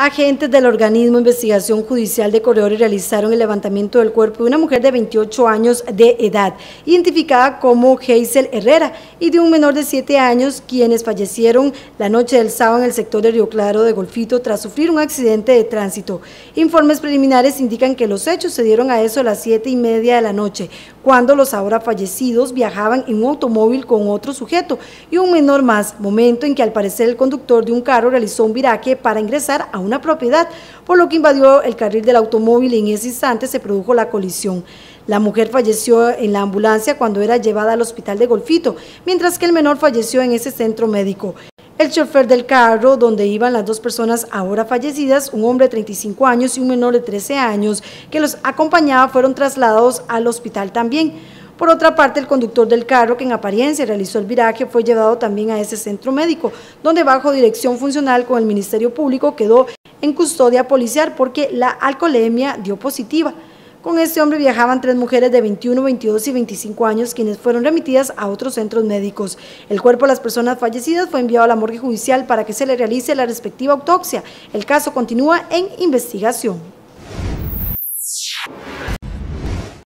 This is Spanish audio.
Agentes del organismo Investigación Judicial de Corredores realizaron el levantamiento del cuerpo de una mujer de 28 años de edad, identificada como Geisel Herrera, y de un menor de 7 años, quienes fallecieron la noche del sábado en el sector de Río Claro de Golfito tras sufrir un accidente de tránsito. Informes preliminares indican que los hechos se dieron a eso a las 7 y media de la noche, cuando los ahora fallecidos viajaban en un automóvil con otro sujeto y un menor más, momento en que al parecer el conductor de un carro realizó un viraje para ingresar a un una propiedad, por lo que invadió el carril del automóvil y en ese instante se produjo la colisión. La mujer falleció en la ambulancia cuando era llevada al hospital de Golfito, mientras que el menor falleció en ese centro médico. El chofer del carro, donde iban las dos personas ahora fallecidas, un hombre de 35 años y un menor de 13 años, que los acompañaba, fueron trasladados al hospital también. Por otra parte, el conductor del carro, que en apariencia realizó el viraje, fue llevado también a ese centro médico, donde bajo dirección funcional con el Ministerio Público quedó en custodia policial porque la alcoholemia dio positiva. Con este hombre viajaban tres mujeres de 21, 22 y 25 años, quienes fueron remitidas a otros centros médicos. El cuerpo de las personas fallecidas fue enviado a la morgue judicial para que se le realice la respectiva autopsia. El caso continúa en investigación.